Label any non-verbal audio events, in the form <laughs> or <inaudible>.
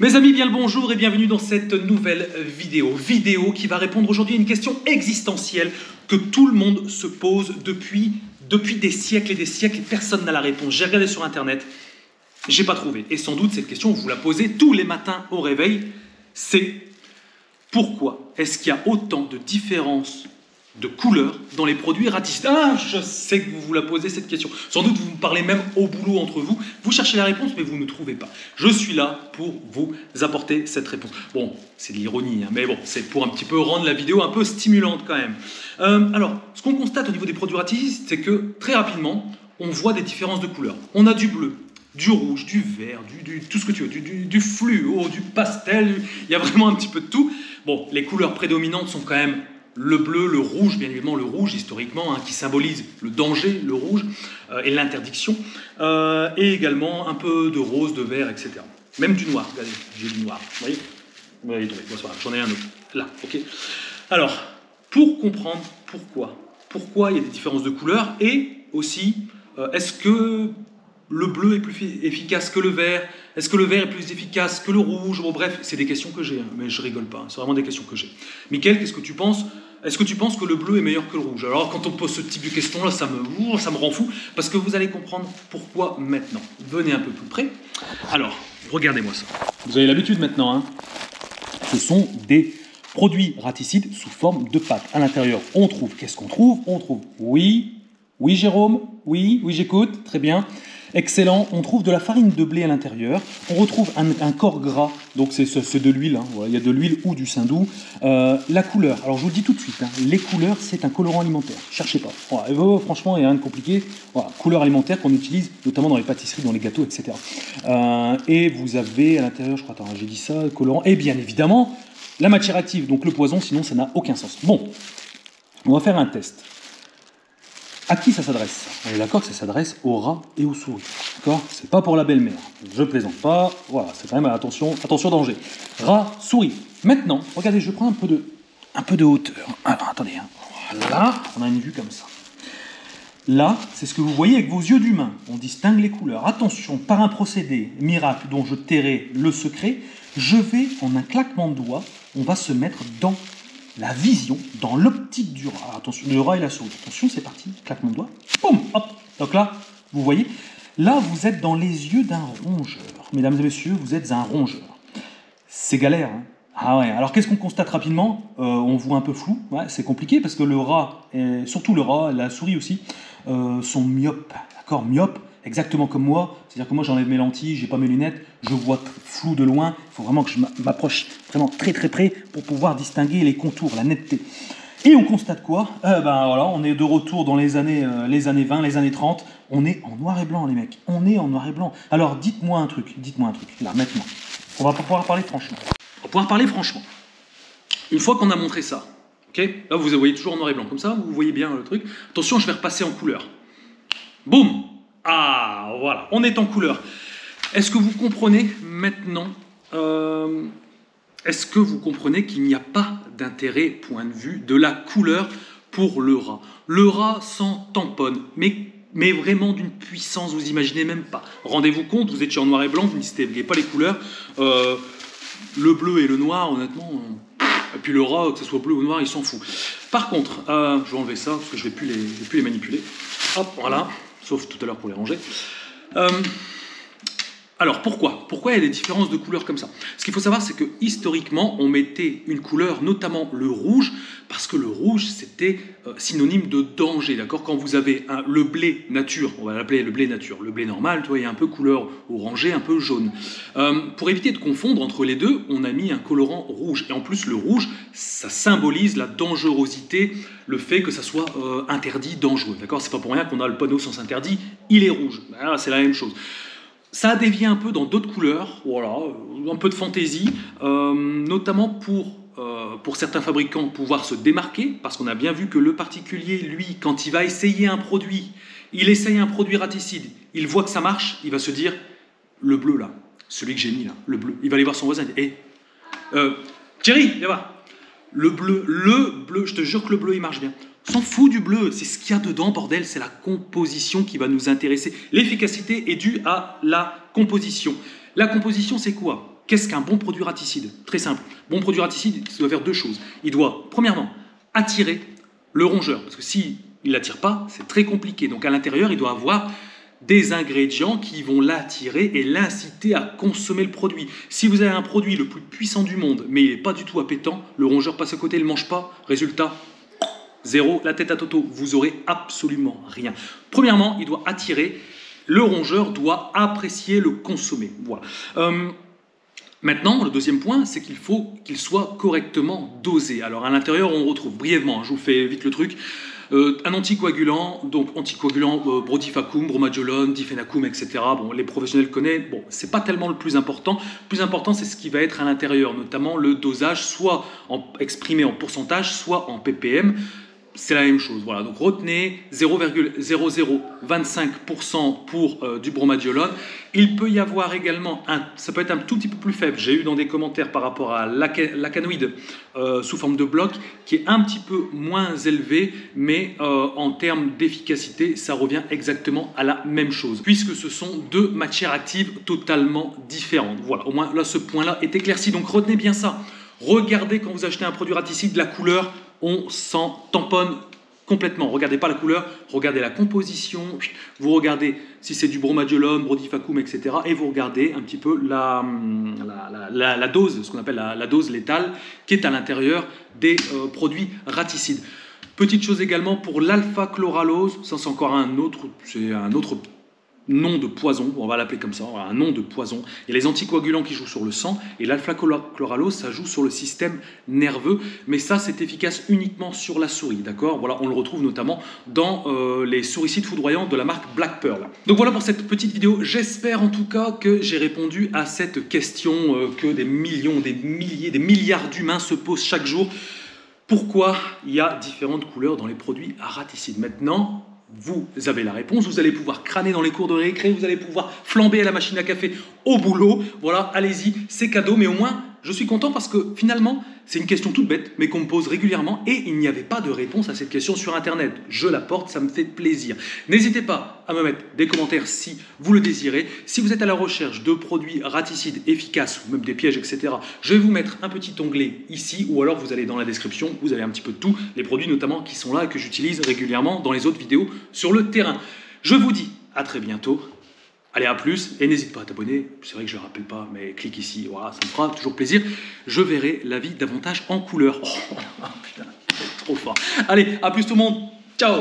Mes amis, bien le bonjour et bienvenue dans cette nouvelle vidéo. Vidéo qui va répondre aujourd'hui à une question existentielle que tout le monde se pose depuis, depuis des siècles et des siècles et personne n'a la réponse. J'ai regardé sur internet, j'ai pas trouvé. Et sans doute cette question, vous la posez tous les matins au réveil, c'est pourquoi est-ce qu'il y a autant de différences de couleurs dans les produits ratistes Ah, je sais que vous vous la posez cette question. Sans doute vous me parlez même au boulot entre vous. Vous cherchez la réponse, mais vous ne trouvez pas. Je suis là pour vous apporter cette réponse. Bon, c'est de l'ironie, hein, mais bon, c'est pour un petit peu rendre la vidéo un peu stimulante quand même. Euh, alors, ce qu'on constate au niveau des produits ratistes, c'est que très rapidement, on voit des différences de couleurs. On a du bleu, du rouge, du vert, du, tout ce que tu veux, du, du, fluo, du pastel, il y a vraiment un petit peu de tout. Bon, les couleurs prédominantes sont quand même le bleu, le rouge, bien évidemment le rouge historiquement, hein, qui symbolise le danger, le rouge, euh, et l'interdiction, euh, et également un peu de rose, de vert, etc. Même du noir, regardez, j'ai du noir, vous voyez? Vous voyez, j'en ai un autre, là, ok. Alors, pour comprendre pourquoi, pourquoi il y a des différences de couleurs, et aussi, euh, est-ce que le bleu est plus efficace que le vert? Est-ce que le vert est plus efficace que le rouge? Bref, c'est des questions que j'ai, hein, mais je rigole pas. Hein, c'est vraiment des questions que j'ai. Mickaël, qu'est-ce que tu penses? Est-ce que tu penses que le bleu est meilleur que le rouge? Alors, quand on pose ce type de questions-là, ça me, ça me rend fou, parce que vous allez comprendre pourquoi maintenant. Venez un peu plus près. Alors, regardez-moi ça. Vous avez l'habitude maintenant. Hein Ce sont des produits raticides sous forme de pâte. À l'intérieur, on trouve, qu'est-ce qu'on trouve? On trouve, oui, oui Jérôme, oui, oui j'écoute, très bien. Excellent. On trouve de la farine de blé à l'intérieur. On retrouve un, corps gras. Donc c'est de l'huile. Hein. il y a de l'huile ou du saindoux. Euh, la couleur. Alors je vous le dis tout de suite. Hein. les couleurs, c'est un colorant alimentaire. Cherchez pas. franchement, il n'y a rien de compliqué. couleur alimentaire qu'on utilise notamment dans les pâtisseries, dans les gâteaux, etc. Euh, et vous avez à l'intérieur, je crois, attends, j'ai dit ça, colorant. Et bien évidemment, la matière active, donc le poison. Sinon, ça n'a aucun sens. Bon, on va faire un test. À qui ça s'adresse On est d'accord que ça s'adresse aux rats et aux souris. D'accord? C'est pas pour la belle-mère. Je plaisante pas. Voilà, c'est quand même attention, attention danger. Rat, souris. Maintenant, regardez, je prends un peu de, un peu de hauteur. Alors, attendez. Hein. Voilà, on a une vue comme ça. Là, c'est ce que vous voyez avec vos yeux d'humain. On distingue les couleurs. Attention, par un procédé miracle dont je tairai le secret, je vais, en un claquement de doigts, on va se mettre dans la vision dans l'optique du rat. attention, le rat et la souris. Attention, c'est parti. Claque mon doigt. Boum Hop Donc là, vous voyez, là, vous êtes dans les yeux d'un rongeur. Mesdames et messieurs, vous êtes un rongeur. C'est galère, hein ah ouais, alors qu'est-ce qu'on constate rapidement? Euh, On voit un peu flou, ouais, c'est compliqué parce que le rat, surtout le rat, la souris aussi, euh, sont myopes, d'accord? Myopes, exactement comme moi. C'est-à-dire que moi j'enlève mes lentilles, j'ai pas mes lunettes, je vois flou de loin. Il faut vraiment que je m'approche vraiment très très près pour pouvoir distinguer les contours, la netteté. Et on constate quoi? Euh, Ben voilà, on est de retour dans les années, euh, les années 20, les années 30. On est en noir et blanc, les mecs. On est en noir et blanc. Alors dites-moi un truc, dites-moi un truc, là, maintenant. On va pouvoir parler franchement. On va pouvoir parler franchement. Une fois qu'on a montré ça, ok? Là, vous voyez toujours en noir et blanc, comme ça, vous voyez bien le truc. Attention, je vais repasser en couleur. Boum ah, voilà, on est en couleur. Est-ce que vous comprenez maintenant euh, Est-ce que vous comprenez qu'il n'y a pas d'intérêt, point de vue, de la couleur pour le rat? Le rat s'en tamponne, mais, mais vraiment d'une puissance, vous imaginez même pas. Rendez-vous compte, vous étiez en noir et blanc, vous distinguez pas les couleurs. Euh, le bleu et le noir, honnêtement, et puis le rat, que ce soit bleu ou noir, il s'en fout. Par contre, euh, je vais enlever ça parce que je ne vais, plus les manipuler. Hop, voilà sauf tout à l'heure pour les ranger. Euh, alors pourquoi? Pourquoi il y a des différences de couleurs comme ça? Ce qu'il faut savoir, c'est que historiquement, on mettait une couleur, notamment le rouge, parce que le rouge, c'était euh, synonyme de danger. D'accord? Quand vous avez le blé nature, on va l'appeler le blé nature, le blé normal, il y a un peu couleur orangée, un peu jaune. Euh, pour éviter de confondre entre les deux, on a mis un colorant rouge. Et en plus, le rouge, ça symbolise la dangerosité, le fait que ça soit euh, interdit, dangereux. D'accord? C'est pas pour rien qu'on a le panneau sans interdit, il est rouge. c'est la même chose. Ça a dévié un peu dans d'autres couleurs, voilà, un peu de fantaisie, euh, notamment pour, euh, pour certains fabricants pouvoir se démarquer, parce qu'on a bien vu que le particulier, lui, quand il va essayer un produit, il essaye un produit raticide, il voit que ça marche, il va se dire, le bleu là, celui que j'ai mis là, le bleu, il va aller voir son voisin, et euh, Thierry, viens voir, le bleu, le bleu, je te jure que le bleu il marche bien s'en fout du bleu, c'est ce qu'il y a dedans, bordel, c'est la composition qui va nous intéresser. L'efficacité est due à la composition. La composition, c'est quoi? Qu'est-ce qu'un bon produit raticide? Très simple. Bon produit raticide, il doit faire deux choses. Il doit, premièrement, attirer le rongeur. Parce que s'il ne l'attire pas, c'est très compliqué. Donc à l'intérieur, il doit avoir des ingrédients qui vont l'attirer et l'inciter à consommer le produit. Si vous avez un produit le plus puissant du monde, mais il n'est pas du tout appétant, le rongeur passe à côté, il ne mange pas, résultat, zéro, la tête à Toto, vous aurez absolument rien. Premièrement, il doit attirer, le rongeur doit apprécier le consommer. Voilà. Euh, maintenant, le deuxième point, c'est qu'il faut qu'il soit correctement dosé. Alors à l'intérieur, on retrouve brièvement, hein, je vous fais vite le truc, euh, un anticoagulant, donc anticoagulant euh, brodifacum, bromadiolone, difenacum, etc. Bon, les professionnels connaissent. Bon, c'est pas tellement le plus important. Le plus important, c'est ce qui va être à l'intérieur, notamment le dosage, soit exprimé en pourcentage, soit en ppm c'est la même chose. Voilà, donc retenez 0,0025% pour euh, du bromadiolone. Il peut y avoir également, un, ça peut être un tout petit peu plus faible. J'ai eu dans des commentaires par rapport à l'acanoïde euh, sous forme de bloc qui est un petit peu moins élevé, mais euh, en termes d'efficacité, ça revient exactement à la même chose, puisque ce sont deux matières actives totalement différentes. Voilà, au moins là, ce point-là est éclairci. Donc retenez bien ça. Regardez quand vous achetez un produit raticide, la couleur, on s'en tamponne complètement. Regardez pas la couleur, regardez la composition, vous regardez si c'est du bromadiolone, brodifacum, etc. Et vous regardez un petit peu la, la, dose, ce qu'on appelle la, dose létale, qui est à l'intérieur des euh, produits raticides. Petite chose également pour l'alpha-chloralose, ça c'est encore un autre nom de poison, on va l'appeler comme ça, un nom de poison. Il y a les anticoagulants qui jouent sur le sang et l'alpha-chloralose, ça joue sur le système nerveux, mais ça c'est efficace uniquement sur la souris, d'accord? Voilà, on le retrouve notamment dans euh, les souricides foudroyants de la marque Black Pearl. Donc voilà pour cette petite vidéo, j'espère en tout cas que j'ai répondu à cette question euh, que des millions, des milliers, des milliards d'humains se posent chaque jour. Pourquoi il y a différentes couleurs dans les produits raticides Maintenant, vous avez la réponse, vous allez pouvoir crâner dans les cours de récré, vous allez pouvoir flamber à la machine à café au boulot. Voilà, allez-y, c'est cadeau, mais au moins je suis content parce que finalement, c'est une question toute bête, mais qu'on me pose régulièrement et il n'y avait pas de réponse à cette question sur Internet. Je la porte, ça me fait plaisir. N'hésitez pas à me mettre des commentaires si vous le désirez. Si vous êtes à la recherche de produits raticides efficaces ou même des pièges, etc., je vais vous mettre un petit onglet ici ou alors vous allez dans la description, vous avez un petit peu de tout, les produits notamment qui sont là et que j'utilise régulièrement dans les autres vidéos sur le terrain. Je vous dis à très bientôt Allez, à plus, et n'hésite pas à t'abonner, c'est vrai que je ne le rappelle pas, mais clique ici, voilà, ça me fera toujours plaisir. Je verrai la vie davantage en couleur. <laughs> Oh, putain, trop fort. Allez, à plus tout le monde, ciao